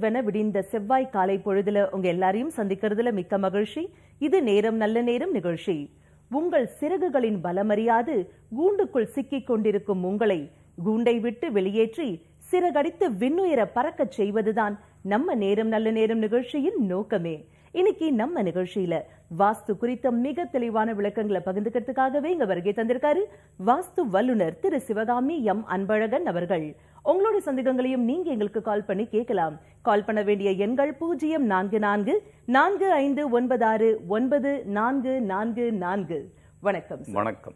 வென விடிந்த செவ்வாய் காலை பொழுதுல உங்க எல்லாரையும் சந்திக்கிறதுல மிக்க மகிழ்ச்சி. இது நேரம் நல்ல நேரம் நிகழ்ச்சி. உங்கள் சிறகுகளின் பலமறியாது கூண்டுக்குள் சிக்கிக் கொண்டிருக்கும் உங்களை கூண்டை விட்டு வெளியேற்றி சிறகடித்து விண்ணுயர பறக்கச் செய்வதுதான் நம்ம நேரம் நல்ல நேரம் நிகழ்ச்சியின் நோக்கமே. இன்னைக்கு நம்ம நிகழ்ச்சியில வாஸ்து குறித்த மிக தெளிவான விளக்கங்களை பகிர்ந்துக்கிறதுக்காகவே இங்க வருகை தந்திருக்காரு வாஸ்து வல்லுனர் திரு சிவகாமி எம் அன்பழகன் அவர்கள். உங்களுடைய சந்தேகங்களையும் நீங்க எங்களுக்கு கால் பண்ணி கேட்கலாம். கால் பண்ண வேண்டிய எண்கள் பூஜ்ஜியம் நான்கு நான்கு நான்கு ஐந்து ஒன்பது ஆறு ஒன்பது நான்கு நான்கு நான்கு. வணக்கம். வணக்கம்.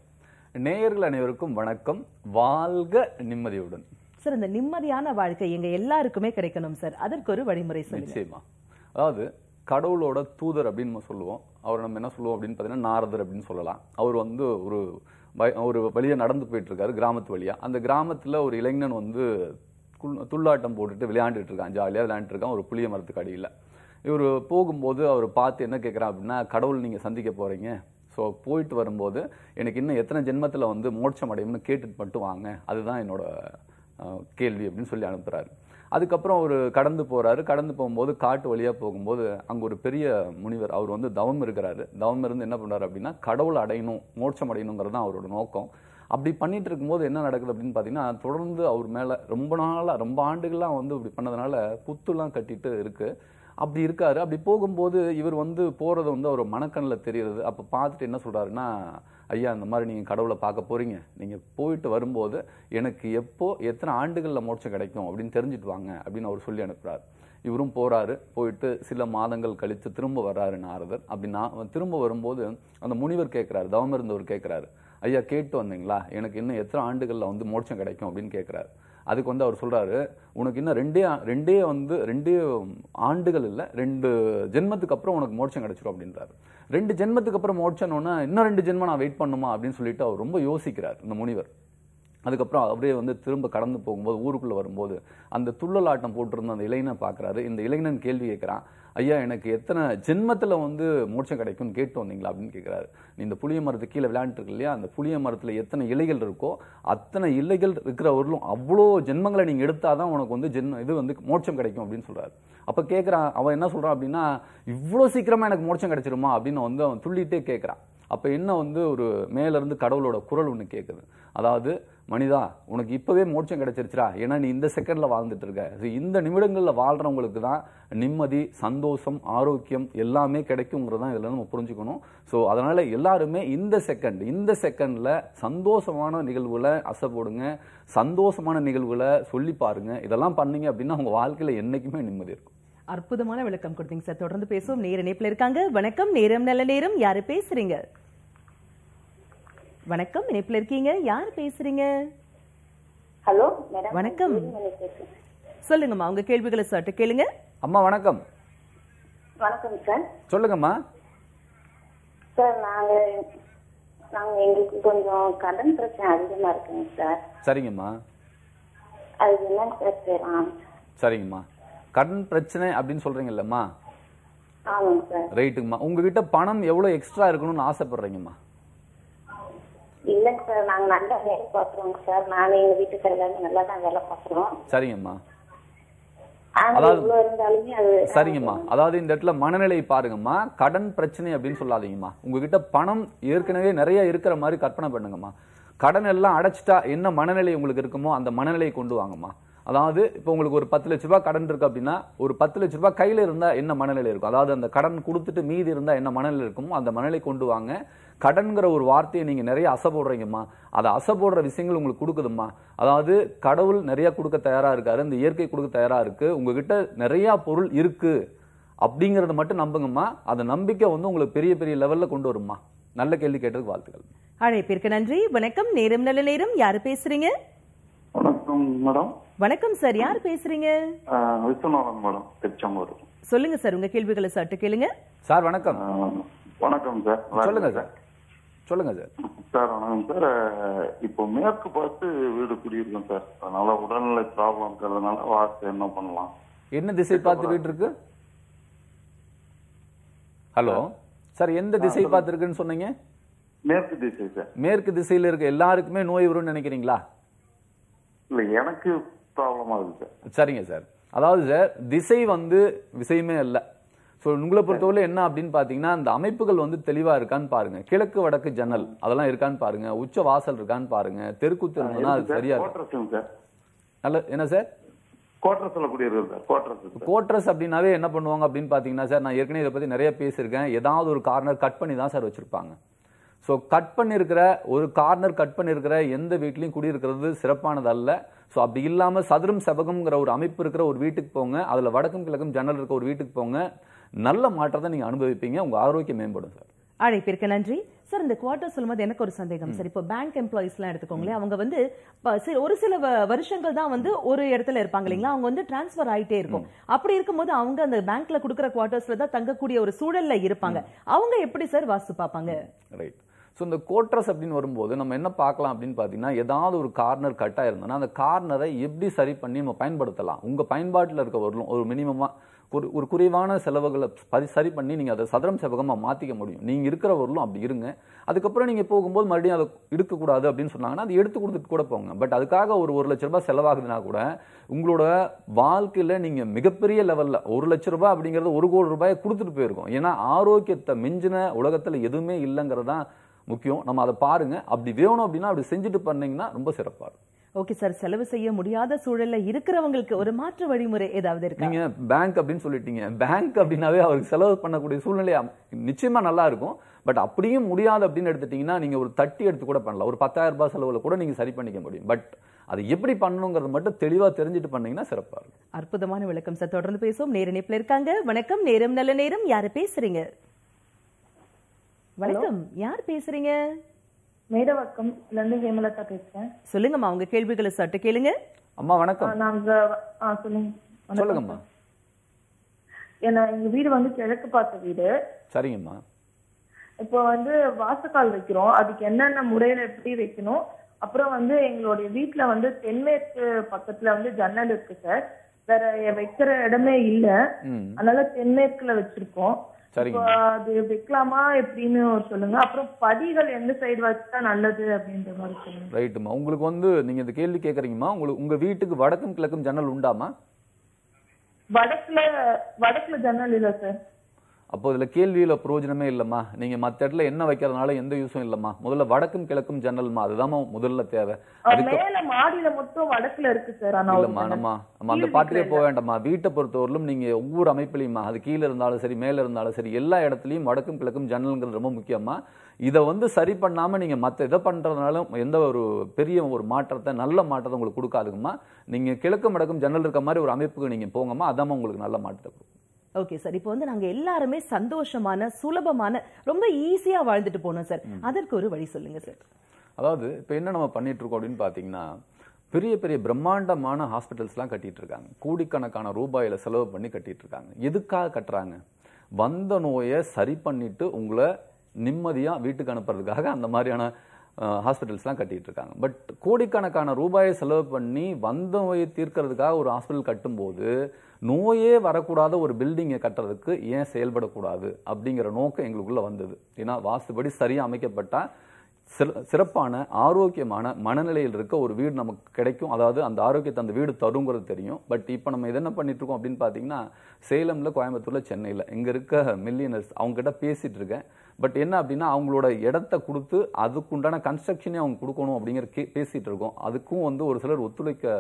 நேயர்கள் அனைவருக்கும் வணக்கம். வாழ்க நிம்மதியுடன். சார் இந்த நிம்மதியான வாழ்க்கை எங்க எல்லாருக்குமே கிடைக்கணும் சார். அதற்கு ஒரு வழிமுறை நிச்சயமா. அதாவது கடவுளோட தூதர் அப்படின்னு நம்ம சொல்லுவோம். அவர் நம்ம என்ன சொல்லுவோம் அப்படின்னு பார்த்தீங்கன்னா நாரதர் அப்படின்னு சொல்லலாம். அவர் வந்து ஒரு ஒரு வழியாக நடந்து போயிட்டுருக்காரு கிராமத்து வழியாக அந்த கிராமத்தில் ஒரு இளைஞன் வந்து துள்ளாட்டம் போட்டுட்டு விளையாண்டுட்டு இருக்கான். ஜாலியாக விளையாண்டுட்டு இருக்கான். ஒரு புளிய மரத்துக்கு அடியில். இவர் போகும்போது அவர் பார்த்து என்ன கேட்குறான் அப்படின்னா கடவுள் நீங்கள் சந்திக்க போகிறீங்க ஸோ போயிட்டு வரும்போது எனக்கு இன்னும் எத்தனை ஜென்மத்தில் வந்து மோட்சம் அடையும்னு கேட்டுட்டு மட்டும் வாங்க. அதுதான் என்னோட கேள்வி அப்படின்னு சொல்லி அனுப்புகிறாரு அதுக்கப்புறம் அவர் கடந்து போகிறாரு கடந்து போகும்போது காட்டு வழியாக போகும்போது அங்கே ஒரு பெரிய முனிவர் அவர் வந்து தவம் இருக்கிறாரு. தவம் இருந்து என்ன பண்ணுறாரு அப்படின்னா கடவுள் அடையணும் மோட்சம் அடையணுங்கிறது தான் அவரோட நோக்கம். அப்படி பண்ணிட்டு இருக்கும்போது என்ன நடக்குது அப்படின்னு பார்த்தீங்கன்னா தொடர்ந்து அவர் மேலே ரொம்ப நாளாக ரொம்ப ஆண்டுகள்லாம் வந்து இப்படி பண்ணதுனால புத்துலாம் கட்டிட்டு இருக்குது அப்படி இருக்காரு. அப்படி போகும்போது இவர் வந்து போகிறது வந்து அவர் மனக்கண்ணில் தெரியுது. அப்போ பார்த்துட்டு என்ன சொல்கிறாருன்னா ஐயா இந்த மாதிரி நீங்கள் கடவுளை பார்க்க போகிறீங்க நீங்கள் போயிட்டு வரும்போது எனக்கு எப்போ எத்தனை ஆண்டுகளில் மோட்சம் கிடைக்கும் அப்படின்னு தெரிஞ்சுட்டு வாங்க அப்படின்னு அவர் சொல்லி அனுப்புகிறார் இவரும் போகிறாரு போயிட்டு சில மாதங்கள் கழித்து திரும்ப வர்றாரு நாரதர். அப்படி நான் திரும்ப வரும்போது அந்த முனிவர் கேட்குறாரு தவம் இருந்தவர் கேட்குறாரு ஐயா கேட்டு வந்தீங்களா? எனக்கு இன்னும் எத்தனை ஆண்டுகளில் வந்து மோட்சம் கிடைக்கும் அப்படின்னு கேட்குறாரு அதுக்கு வந்து அவர் சொல்கிறாரு உனக்கு இன்னும் ரெண்டே ரெண்டே வந்து ரெண்டே ஆண்டுகள் இல்லை ரெண்டு ஜென்மத்துக்கு அப்புறம் உனக்கு மோட்சம் கிடைச்சிரும் அப்படின்றாரு. ரெண்டு ஜென்மத்துக்கு அப்புறம் மோட்சம்னு இன்னும் ரெண்டு ஜென்மம் நான் வெயிட் பண்ணுமா? அப்படின்னு சொல்லிட்டு அவர் ரொம்ப யோசிக்கிறார் இந்த முனிவர். அதுக்கப்புறம் அப்படியே வந்து திரும்ப கடந்து போகும்போது ஊருக்குள்ளே வரும்போது அந்த துள்ளலாட்டம் போட்டிருந்த அந்த இளைஞனை பார்க்கறாரு இந்த இளைஞன் கேள்வி கேட்குறான் ஐயா எனக்கு எத்தனை ஜென்மத்தில் வந்து மோட்சம் கிடைக்கும்னு கேட்டு வந்தீங்களா அப்படின்னு கேட்குறாரு நீ இந்த புளிய மரத்து கீழே விளையாண்டுருக்கு இல்லையா? அந்த புளிய மரத்தில் எத்தனை இலைகள் இருக்கோ அத்தனை இலைகள் இருக்கிறவர்களும் அவ்வளோ ஜென்மங்களை நீங்கள் எடுத்தால் தான் உனக்கு வந்து ஜென்ம இது வந்து மோட்சம் கிடைக்கும் அப்படின்னு சொல்கிறாரு அப்போ கேட்குறான் அவன் என்ன சொல்கிறான் அப்படின்னா இவ்வளோ சீக்கிரமாக எனக்கு மோட்சம் கிடைச்சிருமா? அப்படின்னு வந்து அவன் துள்ளிட்டே கேட்குறான் அப்போ என்ன வந்து ஒரு மேலேருந்து கடவுளோட குரல் ஒன்று கேட்குது அதாவது மனிதா உனக்கு இப்போவே மோட்சம் கிடச்சிருச்சுரா ஏன்னா நீ இந்த செகண்டில் வாழ்ந்துட்டு இருக்க. ஸோ இந்த நிமிடங்களில் வாழ்கிறவங்களுக்கு தான் நிம்மதி சந்தோஷம் ஆரோக்கியம் எல்லாமே கிடைக்குங்கிறதான் இதில் நம்ம புரிஞ்சுக்கணும். ஸோ அதனால் எல்லாருமே இந்த செகண்ட் இந்த செகண்டில் சந்தோஷமான நிகழ்வுல அசைப்படுங்க சந்தோஷமான நிகழ்வுகளை சொல்லி பாருங்க. இதெல்லாம் பண்ணீங்க அப்படின்னா உங்கள் வாழ்க்கையில் என்னைக்குமே நிம்மதி இருக்கும். அற்புதமான விளக்கம் கொடுத்தீங்க சார். தொடர்ந்து பேசுவோம். நேர இணைப்பில் இருக்காங்க. வணக்கம். நேரம் நல்ல நேரம். யாரு பேசுறீங்க? வணக்கம் இணைப்புல இருக்கீங்க. யார் பேசுறீங்க? Hello madam. வணக்கம். சொல்லுங்கம்மா உங்க கேள்விகளை சற்று கேளுங்க. அம்மா வணக்கம். வணக்கம் சார். சொல்லுங்கம்மா. சார் நாங்க நாங்க எங்களுக்கு கொஞ்சம் கடன் பிரச்சனை அதிகமா இருக்குங்க சார். சரிங்கம்மா. அதுக்கு என்னன்னு சார் செய்யலாம் சரிங்கம்மா. கடன் பிரச்சனை அப்படின்னு சொல்றீங்கல்லம்மா. ஆமாங்க சார். ரைட்டுங்கம்மா உங்ககிட்ட பணம் எவ்வளவு எக்ஸ்ட்ரா இருக்கணும்னு ஆசைப்படுறீங்கம்மா. இல்லைங்க சார் நாங்க நல்லா வேலை பார்க்குறோங்க சார் நானும் எங்க வீட்டுக்கார எல்லாரும் நல்லா தான் வேலை பார்க்குறோம். சரிங்கம்மா. சரிங்கம்மா. அதாவது இந்த இடத்துல மனநிலை பாருங்கம்மா. கடன் பிரச்சனை அப்படின்னு சொல்லாதீங்கம்மா. உங்ககிட்ட பணம் ஏற்கனவே நிறைய இருக்கிற மாதிரி கற்பனை பண்ணுங்கம்மா. கடன் எல்லாம் அடைச்சிட்டா என்ன மனநிலை உங்களுக்கு இருக்குமோ அந்த மனநிலையை கொண்டு வாங்கம்மா. அதாவது இப்போ உங்களுக்கு ஒரு பத்து லட்ச ரூபாய் கடன் இருக்கு அப்படின்னா ஒரு பத்து லட்ச ரூபாய் கையில இருந்தா என்ன மனநிலை இருக்கும்? அதாவது அந்த கடன் கொடுத்துட்டு மீதி இருந்தா என்ன மனநிலை இருக்குமோ அந்த மனநிலை கொண்டு வாங்க. கடன்கிற ஒரு வார்த்தையை நீங்க நிறைய அசை போடுறீங்கம்மா. அதை அசை போடுற விஷயங்கள் உங்களுக்கு கொடுக்குதும்மா. அதாவது கடவுள் நிறைய கொடுக்க தயாரா இருக்காரு இந்த இயற்கை கொடுக்க தயாரா இருக்கு உங்ககிட்ட நிறைய பொருள் இருக்கு அப்படிங்கறத மட்டும் நம்புங்கம்மா. அந்த நம்பிக்கை வந்து உங்களுக்கு பெரிய பெரிய லெவல்ல கொண்டு வரும்மா. நல்ல கேள்வி கேட்டதுக்கு வாழ்த்துக்கள். அழைப்பிற்கு நன்றி. வணக்கம். நேரம் நல்ல நேரம். யாரு பேசுறீங்க? வணக்கம் மேடம். வணக்கம் சார். யார் பேசுறீங்க? விஸ்வநாதன் மேடம். திருச்செங்கோடு. சொல்லுங்க சார். உங்க கேள்விகளை சற்று கேளுங்க. சார் வணக்கம். வணக்கம் சார். சொல்லுங்க? சார். சொல்லுங்க சார். சார் வணக்கம் சார். இப்போ மேற்கு பார்த்து வீடு குடியிருக்கோம் சார். அதனால உடல்நிலை ப்ராப்ளம் இருக்கிறதுனால வாஸ்து என்ன பண்ணலாம்? என்ன திசை பார்த்து வீட்டு இருக்கு ஹலோ. சார். எந்த திசை பார்த்து இருக்குன்னு சொன்னீங்க? மேற்கு திசை சார். மேற்கு திசையில இருக்க எல்லாருக்குமே நோய் வரும்னு நினைக்கிறீங்களா? இல்ல எனக்கு ப்ராப்ளம் ஆகுது சார். சரிங்க சார். அதாவது சார் திசை வந்து விஷயமே அல்ல ஸோ உங்களை பொறுத்தவரை என்ன அப்படின்னு பார்த்தீங்கன்னா அந்த அமைப்புகள் வந்து தெளிவா இருக்கான்னு பாருங்க. கிழக்கு வடக்கு ஜன்னல் அதெல்லாம் இருக்கான்னு பாருங்க. உச்ச வாசல் இருக்கான்னு பாருங்க. தெருக்கூத்து இருந்ததுன்னா அது சரியா நல்ல என்ன சார்? கோட்ரஸ் அப்படின்னாவே என்ன பண்ணுவாங்க அப்படின்னு பார்த்தீங்கன்னா சார் நான் ஏற்கனவே இதை பற்றி நிறைய பேசியிருக்கேன். ஏதாவது ஒரு கார்னர் கட் பண்ணி தான் சார் வச்சிருப்பாங்க. ஸோ கட் பண்ணியிருக்கிற ஒரு கார்னர் கட் பண்ணியிருக்கிற எந்த வீட்லையும் குடியிருக்கிறது சிறப்பானது அல்ல ஸோ அப்படி இல்லாமல் சதுரம் செவகம்ங்கிற ஒரு அமைப்பு இருக்கிற ஒரு வீட்டுக்கு போங்க. அதில் வடக்கும் கிழக்கும் ஜன்னல் இருக்க ஒரு வீட்டுக்கு போங்க. நல்ல மாற்றத்தை நீங்கள் அனுபவிப்பீங்க. உங்கள் ஆரோக்கியம் மேம்படும் சார். அழைப்பிற்கு நன்றி. சார் இந்த குவார்டர் சொல்லும்போது எனக்கு ஒரு சந்தேகம் சார். இப்போ பேங்க் எம்ப்ளாயிஸ்லாம் எடுத்துக்கோங்களேன். அவங்க வந்து ஒரு சில வருஷங்கள் தான் வந்து ஒரு இடத்துல இருப்பாங்க இல்லைங்களா? அவங்க வந்து டிரான்ஸ்ஃபர் ஆயிட்டே இருக்கும். அப்படி இருக்கும்போது அவங்க அந்த பேங்க்ல கொடுக்குற குவார்டர்ஸ்ல தான் தங்கக்கூடிய ஒரு சூழல்ல இருப்பாங்க. அவங்க எப்படி சார் வாஸ்து பார்ப்பாங்க? ரைட் ஸோ இந்த கோட்ரஸ் அப்படின்னு வரும்போது நம்ம என்ன பார்க்கலாம் அப்படின்னு பார்த்தீங்கன்னா ஏதாவது ஒரு கார்னர் கட்டாக இருந்ததுன்னா அந்த கார்னரை எப்படி சரி பண்ணி நம்ம பயன்படுத்தலாம்? உங்கள் பயன்பாட்டில் இருக்க வரலும் ஒரு மினிமமாக ஒரு ஒரு குறைவான செலவுகளை பதி சரி பண்ணி நீங்கள் அதை சதுரம் செவகமாக மாற்றிக்க முடியும். நீங்கள் இருக்கிற வரலும் அப்படி இருங்க. அதுக்கப்புறம் நீங்கள் போகும்போது மறுபடியும் அதை எடுக்கக்கூடாது அப்படின்னு சொன்னாங்கன்னா அதை எடுத்து கொடுத்துட்டு கூட போங்க. பட் அதுக்காக ஒரு ஒரு லட்ச ரூபாய் செலவாகுதுன்னா கூட உங்களோட வாழ்க்கையில் நீங்கள் மிகப்பெரிய லெவலில் ஒரு லட்ச ரூபாய் அப்படிங்கிறது ஒரு கோடி ரூபாயை கொடுத்துட்டு போயிருக்கோம். ஏன்னா ஆரோக்கியத்தை மிஞ்சின உலகத்தில் எதுவுமே இல்லைங்கிறது தான் முக்கியம். நம்ம அதை பாருங்கள் அப்படி வேணும் அப்படின்னா அப்படி செஞ்சுட்டு பண்ணிங்கன்னா ரொம்ப சிறப்பாக இருக்கும். ஓகே சார் செலவு செய்ய முடியாத சூழல்ல இருக்கிறவங்களுக்கு ஒரு மாற்று வழிமுறை ஏதாவது இருக்கா? நீங்க பேங்க் அப்படின்னு சொல்லிட்டீங்க. பேங்க் அப்படின்னாவே அவருக்கு செலவு பண்ணக்கூடிய சூழ்நிலை நிச்சயமா நல்லா இருக்கும். பட் அப்படியும் முடியாது அப்படின்னு எடுத்துட்டீங்கன்னா நீங்க ஒரு தட்டி எடுத்து கூட பண்ணலாம். ஒரு பத்தாயிரம் ரூபாய் செலவுல கூட நீங்க சரி பண்ணிக்க முடியும். பட் அது எப்படி பண்ணணுங்கிறது மட்டும் தெளிவா தெரிஞ்சுட்டு பண்ணீங்கன்னா சிறப்பா இருக்கும். அற்புதமான விளக்கம் சார் தொடர்ந்து பேசுவோம். நேர இருக்காங்க. வணக்கம். நேரம் நல்ல நேரம். யாரு பேசுறீங்க? வணக்கம். யார் பேசுறீங்க? மேடவாக்கம்ல இருந்து ஹேமலதா பேசுறேன். சொல்லுங்கம்மா உங்க கேள்விகளை சட்டு கேளுங்க. அம்மா வணக்கம். நாங்க சொல்லுங்க. சொல்லுங்கம்மா. ஏன்னா எங்க வீடு வந்து கிழக்கு பார்த்த வீடு. சரிங்கம்மா. இப்போ வந்து வாசக்கால் வைக்கிறோம். அதுக்கு என்னென்ன முறையில எப்படி வைக்கணும்? அப்புறம் வந்து எங்களுடைய வீட்ல வந்து தென்மேற்கு பக்கத்துல வந்து ஜன்னல் இருக்கு சார். வேற வைக்கிற இடமே இல்ல. அதனால தென்மேற்குல வச்சிருக்கோம். அது வைக்கலாமா எப்படின்னு சொல்லுங்க. அப்புறம் படிகள் எந்த சைடு வச்சா நல்லது அப்படின்ற மாதிரி சொல்லுங்க. ரைட்டுமா உங்களுக்கு வந்து நீங்க இந்த கேள்வி கேக்குறீங்கம்மா. உங்களுக்கு உங்க வீட்டுக்கு வடக்கும் கிழக்கும் ஜன்னல் உண்டாமா? வடக்குல வடக்குல ஜன்னல் இல்ல சார். அப்போ இதுல கேள்வியில பிரயோஜனமே இல்லம்மா. நீங்க மத்த இடத்துல என்ன வைக்கிறதுனால எந்த யூஸும் இல்லம்மா. முதல்ல வடக்கும் கிழக்கும் ஜன்னல்மா. அதுதாம்மா முதல்ல தேவை. இல்லம்மா. நம்ம நம்ம அந்த வீட்டுல போக வேண்டாம்மா. வீட்டை பொறுத்தவரையிலும் நீங்க ஒவ்வொரு அமைப்புலையுமா அது கீழே இருந்தாலும் சரி மேல இருந்தாலும் சரி எல்லா இடத்துலயும் வடக்கும் கிழக்கும் ஜன்னல்ங்கிறது ரொம்ப முக்கியமா இதை வந்து சரி பண்ணாம நீங்க மத்த இதை பண்றதுனாலும் எந்த ஒரு பெரிய ஒரு மாற்றத்தை நல்ல மாற்றத்தை உங்களுக்கு கொடுக்காதுங்கம்மா. நீங்க கிழக்கும் வடக்கும் ஜன்னல் இருக்க மாதிரி ஒரு அமைப்புக்கு நீங்க போங்கம்மா. அதாம்மா உங்களுக்கு நல்ல மாற்றத்தை கொடுக்கும். ஓகே சார் இப்போ வந்து நாங்க எல்லாருமே சந்தோஷமான சுலபமான ரொம்ப ஈஸியா வாழ்ந்துட்டு போனோம் சார் அதற்கு ஒரு வழி சொல்லுங்க சார் அதாவது இப்போ என்ன நம்ம பண்ணிட்டு இருக்கோம் அப்படின்னு பார்த்தீங்கன்னா பெரிய பெரிய பிரம்மாண்டமான ஹாஸ்பிட்டல்ஸ்லாம் கட்டிட்டு இருக்காங்க கோடிக்கணக்கான ரூபாயில செலவு பண்ணி கட்டிட்டு இருக்காங்க எதுக்காக கட்டுறாங்க? வந்த நோயை சரி பண்ணிட்டு உங்களை நிம்மதியா வீட்டுக்கு அனுப்புறதுக்காக அந்த மாதிரியான ஹாஸ்பிட்டல்ஸ்லாம் கட்டிட்டு இருக்காங்க பட் கோடிக்கணக்கான ரூபாயை செலவு பண்ணி வந்த நோயை தீர்க்கறதுக்காக ஒரு ஹாஸ்பிட்டல் கட்டும்போது நோயே வரக்கூடாத ஒரு பில்டிங்கை கட்டுறதுக்கு ஏன் செயல்படக்கூடாது அப்படிங்கிற நோக்கம் எங்களுக்குள்ளே வந்தது. ஏன்னா வாஸ்துபடி சரியாக அமைக்கப்பட்ட சிறப்பான ஆரோக்கியமான மனநிலையில் இருக்க ஒரு வீடு நமக்கு கிடைக்கும். அதாவது அந்த ஆரோக்கியத்தை அந்த வீடு தருங்கிறது தெரியும். பட் இப்போ நம்ம இது என்ன பண்ணிட்டு இருக்கோம் அப்படின்னு பார்த்தீங்கன்னா சேலம்ல கோயம்புத்தூர்ல சென்னையில். இங்க இருக்க மில்லியனர்ஸ் அவங்க கிட்ட பேசிட்டு இருக்கேன். பட் என்ன அப்படின்னா அவங்களோட இடத்த கொடுத்து அதுக்குண்டான கன்ஸ்ட்ரக்ஷனே அவங்க கொடுக்கணும் அப்படிங்கிற கே பேசிட்டு இருக்கோம். அதுக்கும் வந்து ஒரு சிலர் ஒத்துழைக்க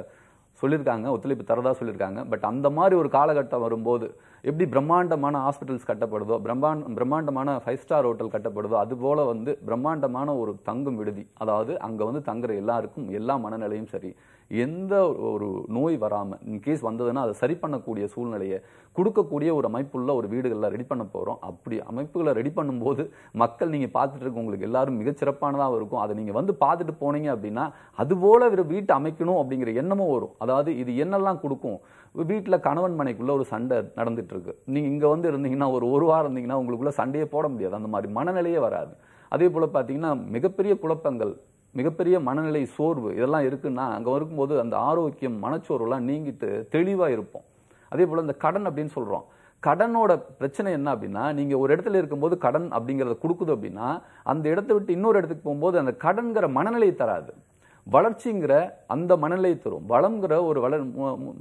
சொல்லியிருக்காங்க ஒத்துழைப்பு தரதா சொல்லியிருக்காங்க. பட் அந்த மாதிரி ஒரு காலகட்டம் வரும்போது எப்படி பிரம்மாண்டமான ஹாஸ்பிட்டல்ஸ் கட்டப்படுதோ பிரம்மாண்ட பிரம்மாண்டமான ஃபைவ் ஸ்டார் ஹோட்டல் கட்டப்படுதோ அது போல் வந்து பிரம்மாண்டமான ஒரு தங்கும் விடுதி. அதாவது அங்கே வந்து தங்குற எல்லாருக்கும் எல்லா மனநிலையும் சரி. எந்த ஒரு நோய் வராமல் இன்கேஸ் வந்ததுன்னா அதை சரி பண்ணக்கூடிய சூழ்நிலையை கொடுக்கக்கூடிய ஒரு அமைப்புள்ள ஒரு வீடுகளில் ரெடி பண்ண போகிறோம் அப்படி அமைப்புகளை ரெடி பண்ணும்போது மக்கள் நீங்கள் பார்த்துட்டு இருக்க உங்களுக்கு எல்லாரும் மிகச்சிறப்பானதாக இருக்கும். அதை நீங்கள் வந்து பார்த்துட்டு போனீங்க அப்படின்னா அதுபோல் ஒரு வீட்டை அமைக்கணும் அப்படிங்கிற எண்ணமும் வரும். அதாவது இது என்னெல்லாம் கொடுக்கும்? வீட்டில் கணவன் மனைக்குள்ளே ஒரு சண்டை நடந்துகிட்ருக்கு நீங்கள் இங்கே வந்து இருந்தீங்கன்னா ஒரு ஒரு வாரம் இருந்தீங்கன்னா உங்களுக்குள்ளே சண்டையே போட முடியாது. அந்த மாதிரி மனநிலையே வராது. அதே போல் பார்த்தீங்கன்னா மிகப்பெரிய குழப்பங்கள் மிகப்பெரிய மனநிலை சோர்வு இதெல்லாம் இருக்குன்னா அங்கே இருக்கும்போது அந்த ஆரோக்கியம் மனச்சோர்வுலாம் நீங்கிட்டு தெளிவாக இருப்போம். அதே போல் இந்த கடன் அப்படின்னு சொல்கிறோம் கடனோட பிரச்சனை என்ன அப்படின்னா நீங்கள் ஒரு இடத்துல இருக்கும்போது கடன் அப்படிங்கிறத கொடுக்குது அப்படின்னா அந்த இடத்த விட்டு இன்னொரு இடத்துக்கு போகும்போது அந்த கடன்கிற மனநிலை தராது. வளர்ச்சிங்கிற அந்த மனநிலை தரும். வளம்ங்கிற ஒரு வளர்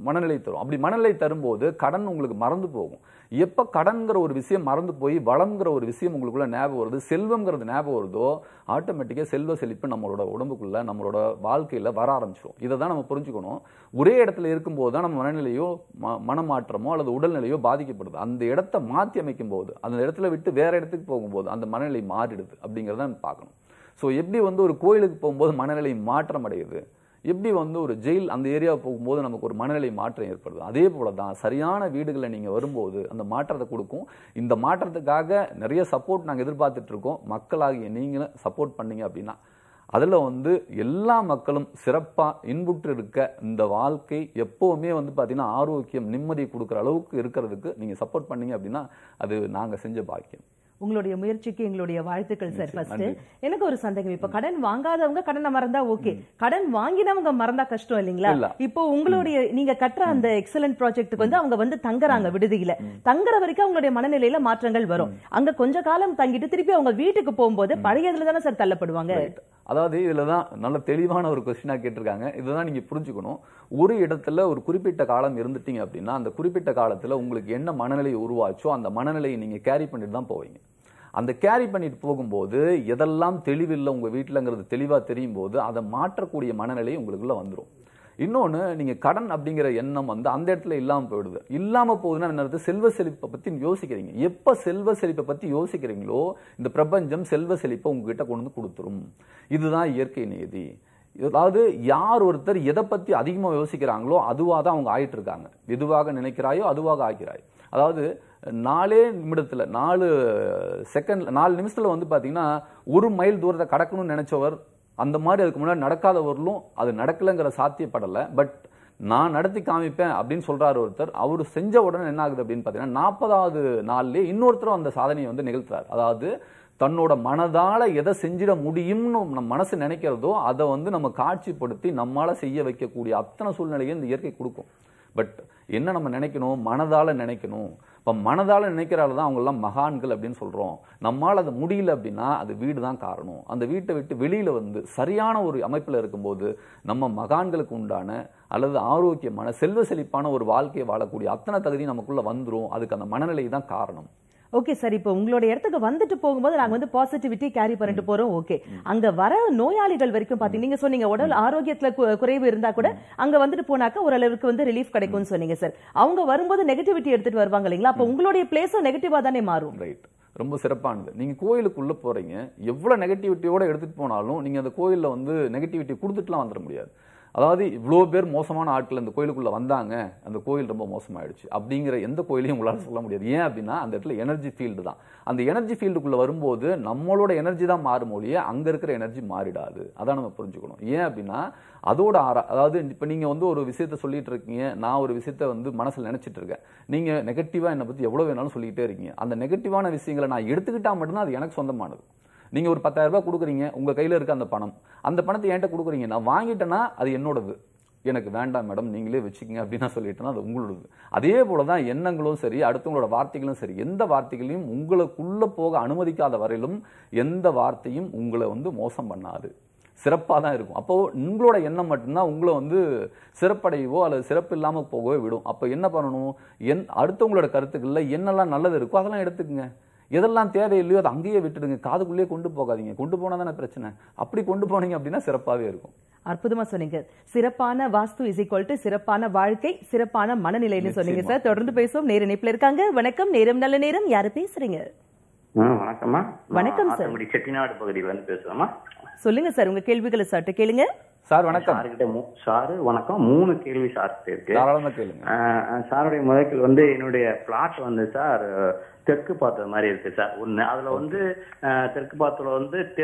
மனநிலை தரும். அப்படி மனநிலை தரும்போது கடன் உங்களுக்கு மறந்து போகும். எப்போ கடன்கிற ஒரு விஷயம் மறந்து போய் வளம்ங்கிற ஒரு விஷயம் உங்களுக்குள்ள ஞாபகம் வருது செல்வம்ங்கிறது ஞாபகம் வருதோ ஆட்டோமேட்டிக்காக செல்வ செழிப்பு நம்மளோட உடம்புக்குள்ள நம்மளோட வாழ்க்கையில் வர ஆரம்பிச்சிடும் இதை தான் நம்ம புரிஞ்சுக்கணும். ஒரே இடத்துல இருக்கும்போது தான் நம்ம மனநிலையோ ம- மனமாற்றமோ அல்லது உடல்நிலையோ பாதிக்கப்படுது. அந்த இடத்த மாற்றி அமைக்கும் போது அந்த இடத்துல விட்டு வேற இடத்துக்கு போகும்போது அந்த மனநிலை மாறிடுது அப்படிங்கிறத நம்ம பார்க்கணும். ஸோ எப்படி வந்து ஒரு கோயிலுக்கு போகும்போது மனநிலை மாற்றம் அடையுது? எப்படி வந்து ஒரு ஜெயில் அந்த ஏரியா போகும்போது நமக்கு ஒரு மனநிலை மாற்றம் ஏற்படுது? அதே போல தான் சரியான வீடுகளை நீங்கள் வரும்போது அந்த மாற்றத்தை கொடுக்கும். இந்த மாற்றத்துக்காக நிறைய சப்போர்ட் நாங்கள் எதிர்பார்த்துட்ருக்கோம் மக்களாகிய நீங்களும் சப்போர்ட் பண்ணீங்க அப்படின்னா அதில் வந்து எல்லா மக்களும் சிறப்பாக இன்புற்று இருக்க இந்த வாழ்க்கை எப்போவுமே வந்து பார்த்திங்கன்னா ஆரோக்கியம் நிம்மதி கொடுக்குற அளவுக்கு இருக்கிறதுக்கு நீங்கள் சப்போர்ட் பண்ணீங்க அப்படின்னா அது நாங்கள் செஞ்ச பாக்கியம். உங்களுடைய முயற்சிக்கு எங்களுடைய வாழ்த்துக்கள் சார் ஃபர்ஸ்ட். எனக்கு ஒரு சந்தேகம். இப்ப கடன் வாங்காதவங்க கடனை மறந்தா ஓகே. கடன் வாங்கினவங்க மறந்தா கஷ்டம் இல்லைங்களா? இல்ல. இப்போ உங்களுடைய நீங்க கட்டுற அந்த எக்ஸலன்ட் ப்ராஜெக்ட்டுக்கு வந்து அவங்க வந்து தங்குறாங்க விடுதியில. தங்குற வரைக்கும் அவங்களுடைய மனநிலையில மாற்றங்கள் வரும். அங்க கொஞ்ச காலம் தங்கிட்டு திருப்பி அவங்க வீட்டுக்கு போகும்போது பழையதுல தானே சார் தள்ளப்படுவாங்க. அதாவது இதில் தான் நல்ல தெளிவான ஒரு கொஸ்டினாக கேட்டிருக்காங்க. இதுதான் நீங்கள் புரிஞ்சுக்கணும். ஒரு இடத்துல ஒரு குறிப்பிட்ட காலம் இருந்துட்டீங்க அப்படின்னா அந்த குறிப்பிட்ட காலத்தில் உங்களுக்கு என்ன மனநிலை உருவாச்சோ அந்த மனநிலையை நீங்கள் கேரி பண்ணிட்டு தான் போவீங்க. அந்த கேரி பண்ணிட்டு போகும்போது எதெல்லாம் தெளிவில்லை உங்கள் வீட்டிலங்கிறது தெளிவாக தெரியும் போது அதை மாற்றக்கூடிய மனநிலை உங்களுக்குள்ளே வந்துடும் இன்னொன்று நீங்கள் கடன் அப்படிங்கிற எண்ணம் வந்து அந்த இடத்துல இல்லாமல் போயிடுது. இல்லாமல் போகுதுன்னா என்ன செல்வ செழிப்பை பற்றி யோசிக்கிறீங்க. எப்போ செல்வ செழிப்பை பற்றி யோசிக்கிறீங்களோ இந்த பிரபஞ்சம் செல்வ செழிப்பை உங்ககிட்ட கொண்டு வந்து கொடுத்துரும். இதுதான் இயற்கை நியதி அதாவது யார் ஒருத்தர் எதை பற்றி அதிகமாக யோசிக்கிறாங்களோ அதுவாக தான் அவங்க ஆயிட்டு இருக்காங்க. எதுவாக நினைக்கிறாயோ அதுவாக ஆகிறாய். அதாவது நாலே நிமிடத்தில் நாலு செகண்ட் நாலு நிமிஷத்தில் வந்து பார்த்தீங்கன்னா ஒரு மைல் தூரத்தை கடக்கணும்னு நினைச்சவர் அந்த மாதிரி அதுக்கு முன்னாடி நடக்காதவர்களும் அது நடக்கலைங்கிற சாத்தியப்படலை. பட் நான் நடத்தி காமிப்பேன் அப்படின்னு சொல்றாரு ஒருத்தர். அவர் செஞ்ச உடனே என்ன ஆகுது அப்படின்னு பார்த்தீங்கன்னா நாற்பதாவது நாள்லயே இன்னொருத்தரும் அந்த சாதனையை வந்து நிகழ்த்துறாரு. அதாவது தன்னோட மனதால எதை செஞ்சிட முடியும்னு நம்ம மனசு நினைக்கிறதோ அதை வந்து நம்ம காட்சிப்படுத்தி நம்மால செய்ய வைக்கக்கூடிய அத்தனை சூழ்நிலையும் இந்த இயற்கை கொடுக்கும். பட் என்ன நம்ம நினைக்கணும்? மனதால நினைக்கணும். இப்போ மனதால் நினைக்கிறால தான் அவங்களாம் மகான்கள் அப்படின்னு சொல்கிறோம் நம்மால் அது முடியல அப்படின்னா அது வீடு தான் காரணம். அந்த வீட்டை விட்டு வெளியில் வந்து சரியான ஒரு அமைப்பில் இருக்கும்போது நம்ம மகான்களுக்கு உண்டான அல்லது ஆரோக்கியமான செல்வ செழிப்பான ஒரு வாழ்க்கையை வாழக்கூடிய அத்தனை தகுதி நமக்குள்ளே வந்துரும். அதுக்கு அந்த மனநிலை தான் காரணம். ஓகே சார் இப்போ உங்களோட இடத்துக்கு வந்துட்டு போகும்போது நாங்க வந்து பாசிட்டிவிட்டி கேரி பண்ணிட்டு போறோம் ஓகே அங்க வர நோயாளிகள் வரைக்கும் பாத்தீங்க. நீங்க சொன்னீங்க உடல் ஆரோக்கியத்துல குறைவு இருந்தா கூட அங்க வந்துட்டு போனாக்க ஓரளவுக்கு வந்து ரிலீஃப் கிடைக்கும்னு சொன்னீங்க சார் அவங்க வரும்போது நெகட்டிவிட்டி எடுத்துட்டு வருவாங்க இல்லைங்களா? அப்ப உங்களுடைய பிளேஸும் நெகட்டிவா தானே மாறும். ரைட் ரொம்ப சிறப்பானது. நீங்க கோயிலுக்குள்ள போறீங்க எவ்வளவு நெகட்டிவிட்டியோட எடுத்துட்டு போனாலும் நீங்க அந்த கோயில்ல வந்து நெகட்டிவிட்டி கொடுத்துட்டுலாம் வந்துட முடியாது. அதாவது இவ்வளோ பேர் மோசமான ஆட்கள் அந்த கோயிலுக்குள்ளே வந்தாங்க அந்த கோயில் ரொம்ப மோசமாயிடுச்சு அப்படிங்கிற எந்த கோயிலையும் உங்களால் சொல்ல முடியாது. ஏன் அப்படின்னா அந்த இடத்துல எனர்ஜி ஃபீல்டு தான். அந்த எனர்ஜி ஃபீல்டுக்குள்ளே வரும்போது நம்மளோட எனர்ஜி தான் மாறும் ஒழிய அங்கே இருக்கிற எனர்ஜி மாறிடாது. அதான் நம்ம புரிஞ்சுக்கணும். ஏன் அப்படின்னா அதோட ஆரா அதாவது இப்போ நீங்கள் வந்து ஒரு விஷயத்த சொல்லிட்டு இருக்கீங்க நான் ஒரு விஷயத்த வந்து மனசில் நினச்சிட்டு இருக்கேன். நீங்கள் நெகட்டிவாக என்னை பற்றி எவ்வளோ வேணாலும் சொல்லிக்கிட்டே இருக்கீங்க. அந்த நெகட்டிவான விஷயங்களை நான் எடுத்துக்கிட்டால் மட்டும்தான் அது எனக்கு சொந்தமானது. நீங்க ஒரு பத்தாயிரம் ரூபாய் கொடுக்குறீங்க உங்க கையில இருக்க அந்த பணம். அந்த பணத்தை என்கிட்ட கொடுக்குறீங்க. நான் வாங்கிட்டேன்னா அது என்னோடது. எனக்கு வேண்டாம் மேடம் நீங்களே வச்சுக்கோங்க அப்படின்னு நான் சொல்லிட்டேன்னா அது உங்களோடது அதே போல தான் எண்ணங்களும் சரி அடுத்தவங்களோட வார்த்தைகளும் சரி எந்த வார்த்தைகளையும் உங்களுக்குள்ளே போக அனுமதிக்காத வரையிலும் எந்த வார்த்தையும் உங்களை வந்து மோசம் பண்ணாது. சிறப்பாக தான் இருக்கும். அப்போது உங்களோட எண்ணம் மட்டும்தான் உங்களை வந்து சிறப்படையவோ அல்லது சிறப்பு இல்லாமல் போகவே விடும். அப்போ என்ன பண்ணணும்? என் அடுத்தவங்களோட கருத்துக்களில் என்னெல்லாம் நல்லது இருக்கோ அதெல்லாம் எடுத்துக்கங்க. எதெல்லாம் தேவையில்லையோ அதை அங்கேயே விட்டுடுங்க. காதுக்குள்ளேயே கொண்டு போகாதீங்க. கொண்டு போனா தானே பிரச்சனை. அப்படி கொண்டு போனீங்க அப்படின்னா சிறப்பாகவே இருக்கும். அற்புதமா சொன்னீங்க. சிறப்பான வாஸ்து இஸ் ஈக்குவல் டு சிறப்பான வாழ்க்கை சிறப்பான மனநிலைன்னு சொன்னீங்க. சார். தொடர்ந்து பேசுவோம். நேர இணைப்புல இருக்காங்க. வணக்கம். நேரம் நல்ல நேரம். யாரு பேசுறீங்க? வணக்கம்மா. வணக்கம் நான் சார். செட்டிநாடு பகுதியில இருந்து பேசுறேம்மா. சொல்லுங்க சார். உங்க கேள்விகளை சட்டு கேளுங்க. சார் வணக்கம். சார்கிட்ட மூ- சாரு வணக்கம். மூணு கேள்வி சார்கிட்ட இருக்கு. தாராளமா கேளுங்க. சாருடைய முதல் கேள்வி வந்து என்னுடைய பிளாட் வந்து சார் தெற்கு பார்த்த மாதிரி இருக்கு சார். ஒண்ணு அதுல வந்து தெற்கு பார்த்துல வந்து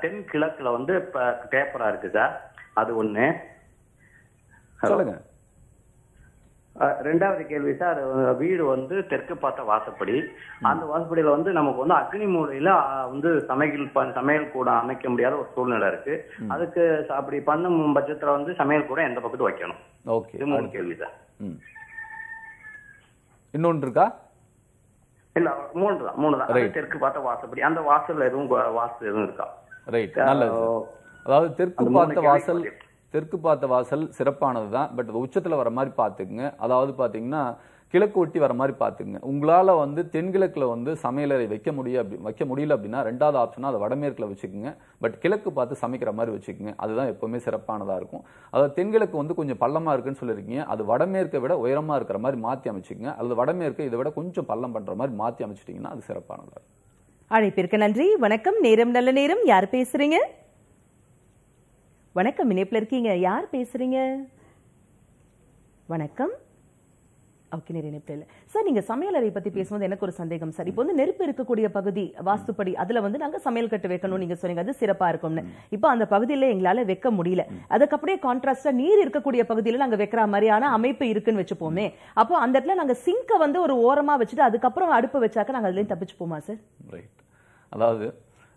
தென் கிழக்குல வந்து பேப்பரா இருக்கு சார். அது ஒண்ணு. Hello. சொல்லுங்க. ரெண்டாவது கேள்வி சார் வீடு வந்து தெற்கு பார்த்த வாசப்படி. அந்த வாசப்படியில வந்து நமக்கு வந்து அக்னி மூலையில வந்து சமையல் சமையல் கூட அமைக்க முடியாத ஒரு சூழ்நிலை இருக்கு. அதுக்கு அப்படி பண்ணும் பட்சத்துல வந்து சமையல் கூட எந்த பக்கத்து வைக்கணும்? ஓகே மூணு கேள்வி சார். இன்னொன்று இருக்கா? இல்ல மூணு தான் மூணு தான். தெற்கு பார்த்த வாசப்படி. அந்த வாசல்ல எதுவும் வாசல் எதுவும் இருக்கா? ரைட் நல்லது. அதாவது தெற்கு பார்த்த வாசல். தெற்கு பார்த்த வாசல் சிறப்பானது தான் பட் அது உச்சத்தில் வர மாதிரி பார்த்துக்குங்க. அதாவது பார்த்தீங்கன்னா கிழக்கு ஒட்டி வர மாதிரி பார்த்துக்குங்க. உங்களால் வந்து தென்கிழக்கில் வந்து சமையலறை வைக்க முடிய அப்படி வைக்க முடியல அப்படின்னா ரெண்டாவது ஆப்ஷனாக அதை வடமேற்கில் வச்சுக்கோங்க. பட் கிழக்கு பார்த்து சமைக்கிற மாதிரி வச்சுக்கோங்க. அதுதான் எப்போவுமே சிறப்பானதாக இருக்கும். அதாவது தென்கிழக்கு வந்து கொஞ்சம் பள்ளமாக இருக்குன்னு சொல்லியிருக்கீங்க. அது வடமேற்கை விட உயரமாக இருக்கிற மாதிரி மாற்றி அமைச்சிக்கங்க. அல்லது வடமேற்கு இதை விட கொஞ்சம் பள்ளம் பண்ணுற மாதிரி மாற்றி அமைச்சிட்டிங்கன்னா அது சிறப்பானதாக இருக்கும். அழைப்பிற்கு நன்றி. வணக்கம். நேரம் நல்ல நேரம். யார் பேசுறீங்க? வணக்கம் இணைப்புல இருக்கீங்க. யார் பேசுறீங்க? வணக்கம். ஓகே நேர இணைப்பு இல்ல சார் நீங்க சமையலறை பத்தி பேசும்போது எனக்கு ஒரு சந்தேகம் சார் இப்போ வந்து நெருப்பு இருக்கக்கூடிய பகுதி வாஸ்துப்படி அதுல வந்து நாங்க சமையல் கட்டு வைக்கணும் நீங்க சொன்னீங்க. அது சிறப்பா இருக்கும்னு. இப்போ அந்த பகுதியில எங்களால வைக்க முடியல. அதுக்கு அப்படியே கான்ட்ராஸ்டா நீர் இருக்கக்கூடிய பகுதியில நாங்க வைக்கிற மாதிரியான அமைப்பு இருக்குன்னு வச்சுப்போமே. அப்போ அந்த இடத்துல நாங்க சிங்க வந்து ஒரு ஓரமா வச்சுட்டு அதுக்கப்புறம் அடுப்பு வச்சாக்க நாங்க அதுலயும் தப்பிச்சு போமா சார் ரைட் அதாவது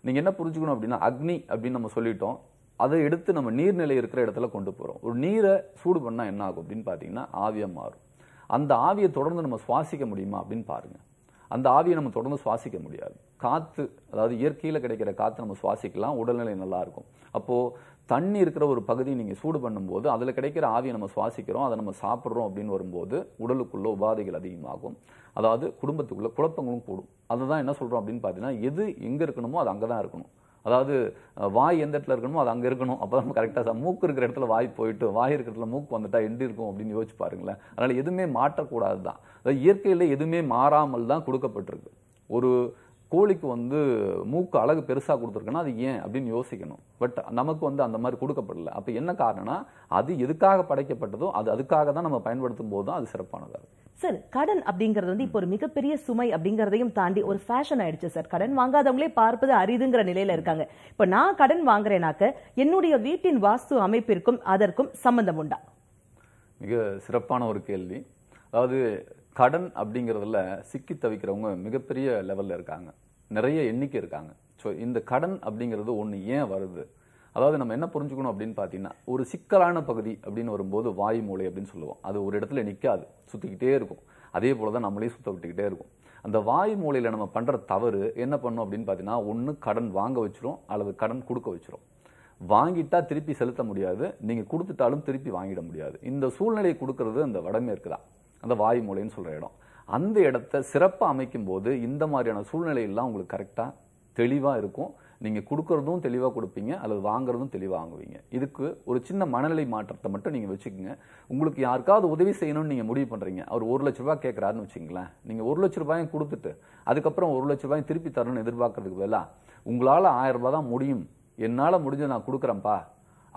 நீங்க என்ன புரிஞ்சுக்கணும் அப்படின்னா அக்னி அப்படின்னு நம்ம சொல்லிட்டோம். அதை எடுத்து நம்ம நீர்நிலை இருக்கிற இடத்துல கொண்டு போகிறோம் ஒரு நீரை சூடு பண்ணால் என்ன ஆகும் அப்படின்னு பார்த்தீங்கன்னா ஆவியம் மாறும். அந்த ஆவியை தொடர்ந்து நம்ம சுவாசிக்க முடியுமா அப்படின்னு பாருங்க. அந்த ஆவியை நம்ம தொடர்ந்து சுவாசிக்க முடியாது. காற்று அதாவது இயற்கையில் கிடைக்கிற காற்று நம்ம சுவாசிக்கலாம் உடல்நிலை நல்லாயிருக்கும் அப்போது தண்ணி இருக்கிற ஒரு பகுதியை நீங்கள் சூடு பண்ணும்போது அதில் கிடைக்கிற ஆவியை நம்ம சுவாசிக்கிறோம் அதை நம்ம சாப்பிட்றோம் அப்படின்னு வரும்போது உடலுக்குள்ளே உபாதைகள் அதிகமாகும். அதாவது குடும்பத்துக்குள்ளே குழப்பங்களும் கூடும். அதுதான் என்ன சொல்கிறோம் அப்படின்னு பார்த்தீங்கன்னா எது எங்கே இருக்கணுமோ அது அங்கே தான் இருக்கணும். அதாவது வாய் எந்த இடத்துல இருக்கணுமோ அது அங்கே இருக்கணும். அப்போ தான் கரெக்டாக மூக்கு இருக்கிற இடத்துல வாய் போயிட்டு வாய் இருக்கிற இடத்துல மூக்கு வந்துட்டா எண்டு இருக்கும் அப்படின்னு யோசிச்சு பாருங்களேன். அதனால் எதுவுமே மாற்றக்கூடாது தான் அதாவது இயற்கையில் எதுவுமே மாறாமல் தான் கொடுக்கப்பட்டிருக்கு. ஒரு கோழிக்கு வந்து மூக்கு அழகு பெருசாக கொடுத்துருக்குன்னா அது ஏன் அப்படின்னு யோசிக்கணும். பட் நமக்கு வந்து அந்த மாதிரி கொடுக்கப்படல. அப்போ என்ன காரணம்னா அது எதுக்காக படைக்கப்பட்டதோ அது அதுக்காக தான் நம்ம பயன்படுத்தும் போது தான் அது சிறப்பானதாக இருக்கும். சார் கடன் அப்படிங்கிறது வந்து இப்போ ஒரு மிகப்பெரிய சுமை அப்படிங்கறதையும் தாண்டி ஒரு ஃபேஷன் ஆயிடுச்சு சார். கடன் வாங்காதவங்களே பார்ப்பது அரிதுங்கிற நிலையில இருக்காங்க. இப்போ நான் கடன் வாங்குறேனாக்க என்னுடைய வீட்டின் வாஸ்து அமைப்பிற்கும் அதற்கும் சம்பந்தம் உண்டா? மிக சிறப்பான ஒரு கேள்வி. அதாவது கடன் அப்படிங்கிறதுல சிக்கி தவிக்கிறவங்க மிகப்பெரிய லெவல்ல இருக்காங்க. நிறைய எண்ணிக்கை இருக்காங்க. ஸோ இந்த கடன் அப்படிங்கிறது ஒண்ணு ஏன் வருது? அதாவது நம்ம என்ன புரிஞ்சுக்கணும் அப்படின்னு பார்த்தீங்கன்னா ஒரு சிக்கலான பகுதி அப்படின்னு வரும்போது வாய் மூளை அப்படின்னு சொல்லுவோம். அது ஒரு இடத்துல நிற்காது சுற்றிக்கிட்டே இருக்கும். அதே போல் தான் நம்மளே சுத்த விட்டுக்கிட்டே இருக்கும். அந்த வாய் மூலையில் நம்ம பண்ணுற தவறு என்ன பண்ணும் அப்படின்னு பார்த்தீங்கன்னா ஒன்று கடன் வாங்க வச்சிரும் அல்லது கடன் கொடுக்க வச்சிரும். வாங்கிட்டா திருப்பி செலுத்த முடியாது. நீங்கள் கொடுத்துட்டாலும் திருப்பி வாங்கிட முடியாது. இந்த சூழ்நிலையை கொடுக்கறது அந்த வடமேற்கு தான். அந்த வாய் மூலைன்னு சொல்கிற இடம். அந்த இடத்த சிறப்பாக அமைக்கும் போது இந்த மாதிரியான சூழ்நிலையெல்லாம் உங்களுக்கு கரெக்டாக தெளிவாக இருக்கும். நீங்கள் கொடுக்கறதும் தெளிவாக கொடுப்பீங்க அல்லது வாங்குறதும் தெளிவாக வாங்குவீங்க. இதுக்கு ஒரு சின்ன மனநிலை மாற்றத்தை மட்டும் நீங்கள் வச்சுக்கோங்க. உங்களுக்கு யாருக்காவது உதவி செய்யணும்னு நீங்கள் முடிவு பண்ணுறீங்க அவர் ஒரு லட்ச ரூபாய் கேட்குறாருன்னு வச்சுங்களேன் நீங்கள் ஒரு லட்ச ரூபாயும் கொடுத்துட்டு அதுக்கப்புறம் ஒரு லட்ச ரூபாயும் திருப்பி தரணும்னு எதிர்பார்க்கறதுக்கு பதிலாக உங்களால் ஆயிரம் ரூபாய் தான் முடியும். என்னால் முடிஞ்ச நான் கொடுக்குறேன்ப்பா.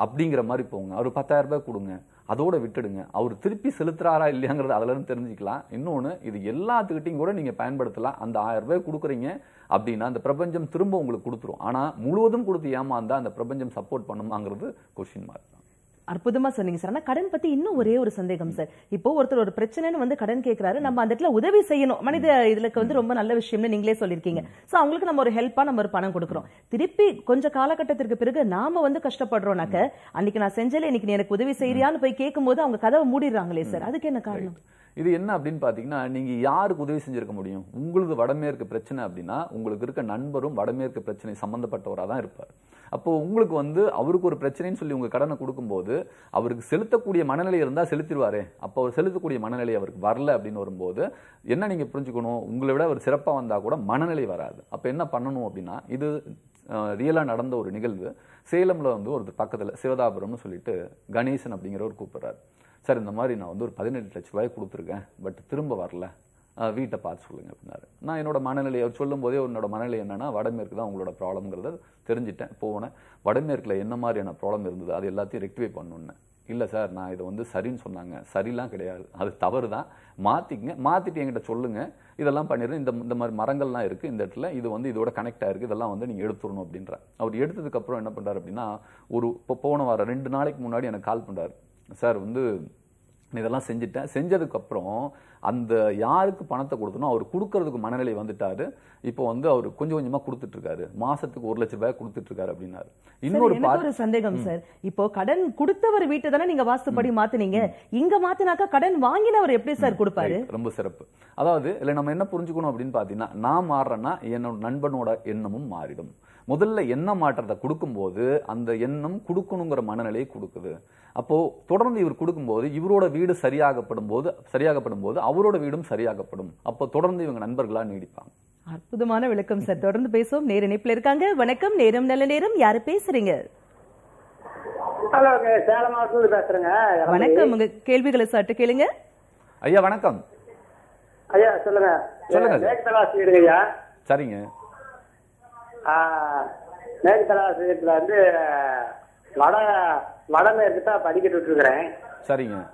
அப்படிங்கிற மாதிரி போங்க. அவர் பத்தாயிரம் ரூபாய் கொடுங்க. அதோட விட்டுடுங்க. அவர் திருப்பி செலுத்துறாரா இல்லையாங்கிறது அதுலேருந்து தெரிஞ்சுக்கலாம். இன்னொன்று இது எல்லாத்துக்கிட்டையும் கூட நீங்கள் பயன்படுத்தலாம். அந்த ஆயிரம் ரூபாய் கொடுக்குறீங்க. அப்படின்னா அந்த பிரபஞ்சம் திரும்ப உங்களுக்கு கொடுத்துரும். ஆனா முழுவதும் கொடுத்து ஏமாந்தா அந்த பிரபஞ்சம் சப்போர்ட் பண்ணுமாங்கிறது கொஸ்டின் மார்க் தான். அற்புதமா சொன்னீங்க சார். ஆனா கடன் பத்தி இன்னும் ஒரே ஒரு சந்தேகம் சார். இப்போ ஒருத்தர் ஒரு பிரச்சனைன்னு வந்து கடன் கேட்கிறாரு நம்ம அந்த இடத்துல உதவி செய்யணும். மனித இதுலக்கு வந்து ரொம்ப நல்ல விஷயம்னு நீங்களே சொல்லியிருக்கீங்க. சோ அவங்களுக்கு நம்ம ஒரு ஹெல்ப்பா நம்ம ஒரு பணம் கொடுக்குறோம். திருப்பி கொஞ்ச காலகட்டத்திற்கு பிறகு நாம வந்து கஷ்டப்படுறோம்னாக்க அன்னைக்கு நான் செஞ்சல இன்னைக்கு நீ எனக்கு உதவி செய்யறியான்னு போய் கேட்கும்போது அவங்க கதவை மூடிடுறாங்களே சார். அதுக்கு என்ன காரணம்? இது என்ன அப்படின்னு பாத்தீங்கன்னா நீங்க யாருக்கு உதவி செஞ்சிருக்க முடியும்? உங்களுக்கு வடமேற்கு பிரச்சனை அப்படின்னா உங்களுக்கு இருக்க நண்பரும் வடமேற்கு பிரச்சனை சம்பந்தப்பட்டவரா தான் இருப்பார். அப்போ உங்களுக்கு வந்து அவருக்கு ஒரு பிரச்சனைன்னு சொல்லி உங்க கடனை கொடுக்கும்போது அவருக்கு செலுத்தக்கூடிய மனநிலை இருந்தா செலுத்திடுவாரே. அப்போ அவர் செலுத்தக்கூடிய மனநிலை அவருக்கு வரல அப்படின்னு வரும்போது என்ன நீங்க புரிஞ்சுக்கணும்? உங்களை விட அவர் சிறப்பாக வந்தா கூட மனநிலை வராது. அப்போ என்ன பண்ணணும் அப்படின்னா இது ரியலாக நடந்த ஒரு நிகழ்வு. சேலம்ல வந்து ஒரு பக்கத்தில் சிவதாபுரம்னு சொல்லிட்டு கணேசன் அப்படிங்கிறவர் கூப்பிட்றாரு. சார் இந்த மாதிரி நான் வந்து ஒரு பதினெட்டு லட்ச ரூபாய் கொடுத்துருக்கேன் பட் திரும்ப வரல. வீட்டை பார்த்து சொல்லுங்க அப்படின்னாரு. நான் என்னோட மனநிலை அவர் சொல்லும் போதே என்னோட மனநிலை என்னன்னா வடமேற்கு தான் உங்களோட ப்ராப்ளம்ங்கிறத தெரிஞ்சுட்டேன் போனேன். வடமேற்கில் என்ன மாதிரியான ப்ராப்ளம் இருந்தது அது எல்லாத்தையும் ரெக்டிஃபை பண்ணணுன்னு இல்லை சார் நான் இதை வந்து சரின்னு சொன்னாங்க. சரிலாம் கிடையாது. அது தவறு தான் மாற்றிக்கங்க மாற்றிட்டு என்கிட்ட சொல்லுங்க. இதெல்லாம் பண்ணிடுறேன். இந்த இந்த மாதிரி மரங்கள்லாம் இருக்குது இந்த இடத்துல. இது வந்து இதோட கனெக்ட் ஆகிருக்கு இதெல்லாம் வந்து நீங்கள் எடுத்துடணும் அப்படின்ற அவர் எடுத்ததுக்கப்புறம் என்ன பண்ணுறாரு அப்படின்னா ஒரு இப்போ போன வாரம் ரெண்டு நாளைக்கு முன்னாடி எனக்கு கால் பண்ணுறாரு சார் வந்து இதெல்லாம் செஞ்சுட்டேன் செஞ்சதுக்கப்புறம் அந்த யாருக்கு பணத்தை கொடுத்தனோ அவர் கொடுக்கறதுக்கு மனநிலை வந்துட்டாரு. இப்போ வந்து அவர் கொஞ்சம் கொஞ்சமா கொடுத்துட்டு இருக்காரு மாசத்துக்கு ஒரு லட்சம் ரூபாய் கொடுத்துட்டு இருக்காரு அப்படின்னாரு இன்னொரு ஒரு சந்தேகம் சார். இப்போ கடன் கொடுத்தவர் வீட்டை தானே நீங்க வாஸ்துப்படி மாத்துனீங்க? இங்க மாத்தினாக்கா கடன் வாங்கினவர் எப்படி சார் கொடுப்பாரு. ரொம்ப சிறப்பு. அதாவது இல்ல நம்ம என்ன புரிஞ்சுக்கணும் அப்படின்னு பாத்தீங்கன்னா நான் மாறுறேன்னா என்னோட நண்பனோட எண்ணமும் மாறிடும். முதல்ல எண்ண மாற்றத்தை கொடுக்கும்போது அந்த எண்ணம் கொடுக்கணுங்கிற மனநிலையை கொடுக்குது. அப்போ தொடர்ந்து இவர் கொடுக்கும்போது இவரோட வீடு சரியாகப்படும் போது சரியாகப்படும் போது அவரோட வீடும் சரியாகப்படும். அப்போ தொடர்ந்து இவங்க நண்பர்களா நீடிப்பாங்க. அற்புதமான விளக்கம் சார். தொடர்ந்து பேசுவோம். நேர இணைப்புல இருக்காங்க. வணக்கம். நேரம் நல்ல நேரம். யாரு பேசுறீங்க? ஹலோ சேலம் மாவட்டத்துல பேசுறேங்க. வணக்கம். உங்க கேள்விகளை சற்று கேளுங்க. ஐயா வணக்கம். ஐயா சொல்லுங்க. சொல்லுங்க. சரிங்க. வீட்டுல வந்து வட வடமேற்கு தான் படிக்கட்டு விட்டுருக்கிறேன். சரிங்க.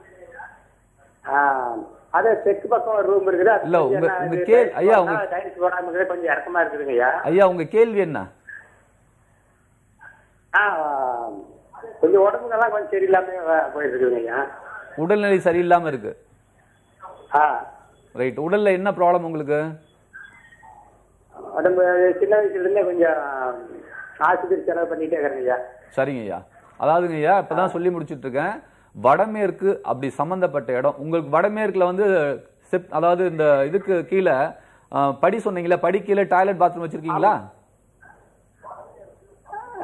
அது தெற்கு பக்கம் ஒரு ரூம் இருக்குது இல்ல, உங்க- உங்க என்ன, கே- tiles ஐயா, உங்க- tiles போடாம இருக்குது, கொஞ்சம் இறக்கமா இருக்குதுங்க ஐயா. ஐயா உங்க கேள்வி என்ன? கொஞ்சம் உடம்புங்கெல்லாம் கொஞ்சம் சரியில்லாம போயிட்டு இருக்குதுங்க ஐயா. உடல்நிலை சரியில்லாம இருக்கு. ரைட் உடல்ல என்ன ப்ராப்ளம் உங்களுக்கு? உடம்பு சின்ன வயசுல இருந்தே கொஞ்சம் ஆஸ்பத்திரி செலவு பண்ணிட்டே இருக்கிறேங்க ஐயா. சரிங்க ஐயா. அதாவதுங்க ஐயா இப்பதான் சொல்லி முடிச்சிட்டு இருக்கேன் வடமேற்கு அப்படி சம்பந்தப்பட்ட இடம். உங்களுக்கு வடமேற்குல வந்து செப் அதாவது இந்த இதுக்கு கீழே படி சொன்னீங்களா படி கீழே டாய்லெட் பாத்ரூம் வச்சிருக்கீங்களா?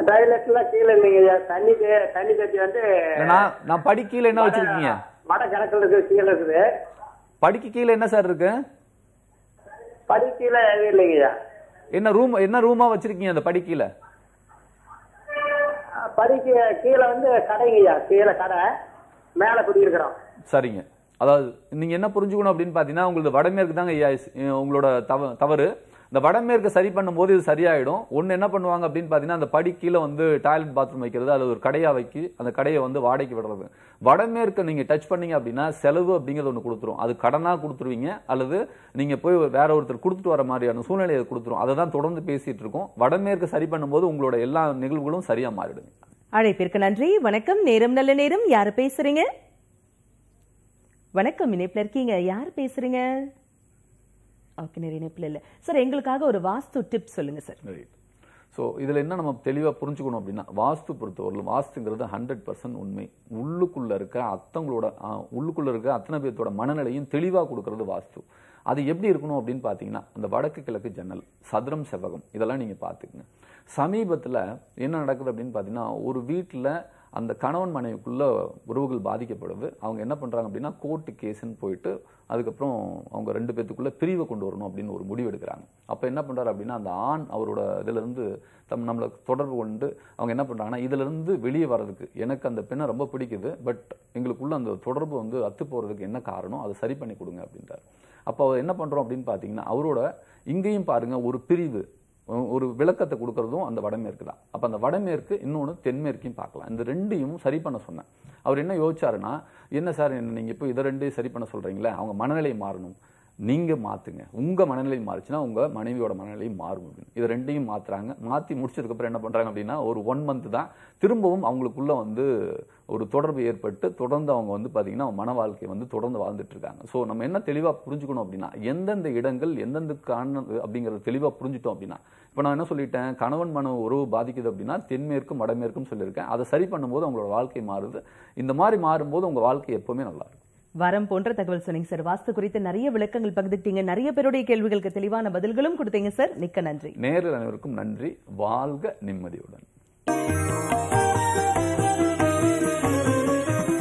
டாய்லெட்ல கீழே இல்லைங்க தண்ணி தண்ணி வந்து இல்ல, நான் நான் படி கீழே என்ன வச்சிருக்கீங்க? வட கிழக்குல இருக்குது கீழே இருக்குது. படிக்கு கீழே என்ன சார் இருக்கு? படி கீழே எதுவும் இல்லைங்க ஐயா. என்ன ரூம் என்ன ரூமா வச்சிருக்கீங்க அந்த படி கீழே படிக்கு கீழே வந்து கடைங்க ஐயா கீழே கடை. மேல குடியிருக்கிறோம். சரிங்க. அதாவது நீங்க என்ன புரிஞ்சுக்கணும் அப்படின்னு பாத்தீங்கன்னா உங்களுக்கு வடமேற்கு தாங்க ஐயா உங்களோட தவ தவறு. இந்த வடமேற்கு சரி பண்ணும்போது இது சரியாயிடும். ஒன்று என்ன பண்ணுவாங்க அப்படின்னு பார்த்தீங்கன்னா அந்த படி கீழே வந்து டாய்லெட் பாத்ரூம் வைக்கிறது அது ஒரு கடையாக வைக்கி அந்த கடையை வந்து வாடகைக்கு விடுறது. வடமேற்கு நீங்கள் டச் பண்ணீங்க அப்படின்னா செலவு அப்படிங்கிறது ஒன்று கொடுத்துரும். அது கடனாக கொடுத்துருவீங்க அல்லது நீங்கள் போய் வேற ஒருத்தர் கொடுத்துட்டு வர மாதிரியான சூழ்நிலையை கொடுத்துரும். அதை தான் தொடர்ந்து பேசிகிட்டு இருக்கோம். வடமேற்கு சரி பண்ணும்போது உங்களோட எல்லா நிகழ்வுகளும் சரியாக மாறிடுங்க அழைப்பிற்கு நன்றி. வணக்கம். நேரம் நல்ல நேரம். யார் பேசுறீங்க? வணக்கம். இணைப்பில் இருக்கீங்க. யார் பேசுறீங்க? ஓகே நிறைய இணைப்பில் இல்லை. சார் எங்களுக்காக ஒரு வாஸ்து டிப் சொல்லுங்கள் சார் ஸோ இதில் என்ன நம்ம தெளிவாக புரிஞ்சுக்கணும் அப்படின்னா வாஸ்து பொறுத்தவரையிலும் வாஸ்துங்கிறது ஹண்ட்ரட் பர்சன்ட் உண்மை. உள்ளுக்குள்ளே இருக்க அத்தங்களோட உள்ளுக்குள்ளே இருக்கிற இருக்க அத்தனை பேர்த்தோட மனநிலையும் தெளிவாக கொடுக்கறது வாஸ்து. அது எப்படி இருக்கணும் அப்படின்னு பார்த்தீங்கன்னா அந்த வடக்கு கிழக்கு ஜன்னல் சதுரம் செவ்வகம் இதெல்லாம் நீங்கள் பார்த்துக்குங்க. சமீபத்தில் என்ன நடக்குது அப்படின்னு பார்த்தீங்கன்னா ஒரு வீட்டில் அந்த கணவன் மனைவிக்குள்ள உறவுகள் பாதிக்கப்படுது. அவங்க என்ன பண்ணுறாங்க அப்படின்னா கோர்ட்டு கேஸுன்னு போயிட்டு அதுக்கப்புறம் அவங்க ரெண்டு பேர்த்துக்குள்ளே பிரிவை கொண்டு வரணும் அப்படின்னு ஒரு முடிவு எடுக்கிறாங்க. அப்போ என்ன பண்ணுறாரு அப்படின்னா அந்த ஆண் அவரோட இதிலிருந்து தம் நம்மளை தொடர்பு கொண்டு அவங்க என்ன பண்ணுறாங்கன்னா இதிலிருந்து வெளியே வர்றதுக்கு எனக்கு அந்த பெண்ணை ரொம்ப பிடிக்குது பட் எங்களுக்குள்ள அந்த தொடர்பு வந்து அத்து போகிறதுக்கு என்ன காரணம் அதை சரி பண்ணி கொடுங்க அப்படின்றாரு. அப்போ அவர் என்ன பண்ணுறோம் அப்படின்னு பார்த்தீங்கன்னா அவரோட இங்கேயும் பாருங்க ஒரு பிரிவு ஒரு விளக்கத்தை கொடுக்கறதும் அந்த வடமேற்கு தான் அப்போ அந்த வடமேற்கு இன்னொன்று தென்மேற்கையும் பார்க்கலாம். இந்த ரெண்டையும் சரி பண்ண சொன்னேன். அவர் என்ன யோசிச்சாருன்னா என்ன சார் என்ன நீங்கள் இப்போ இதை ரெண்டையும் சரி பண்ண சொல்கிறீங்களே அவங்க மனநிலை மாறணும். நீங்கள் மாற்றுங்க உங்கள் மனநிலை மாறுச்சுன்னா உங்கள் மனைவியோட மனநிலை மாறும் அப்படின்னு. இது ரெண்டையும் மாற்றுறாங்க மாற்றி முடிச்சதுக்கப்புறம் என்ன பண்ணுறாங்க அப்படின்னா ஒரு ஒன் மந்த் தான் திரும்பவும் அவங்களுக்குள்ளே வந்து ஒரு தொடர்பு ஏற்பட்டு தொடர்ந்து அவங்க வந்து பார்த்திங்கன்னா மன வாழ்க்கை வந்து தொடர்ந்து வாழ்ந்துட்டுருக்காங்க ஸோ நம்ம என்ன தெளிவாக புரிஞ்சுக்கணும் அப்படின்னா எந்தெந்த இடங்கள் எந்தெந்த காரணம் அப்படிங்கிறத தெளிவாக புரிஞ்சுட்டோம் அப்படின்னா இப்போ நான் என்ன சொல்லிட்டேன் கணவன் மன உறவு பாதிக்குது அப்படின்னா தென்மேற்கும் வடமேற்கும் சொல்லியிருக்கேன். அதை சரி பண்ணும்போது அவங்களோட வாழ்க்கை மாறுது. இந்த மாதிரி மாறும்போது உங்கள் வாழ்க்கை எப்போவுமே நல்லாயிருக்கும் வரம் போன்ற தகவல் சொன்னீங்க சார். வாஸ்து குறித்து நிறைய விளக்கங்கள் பகிர்ந்துட்டீங்க. நிறைய பேருடைய கேள்விகளுக்கு தெளிவான பதில்களும் கொடுத்தீங்க சார். மிக்க நன்றி. நேரில் அனைவருக்கும் நன்றி. வாழ்க நிம்மதியுடன்.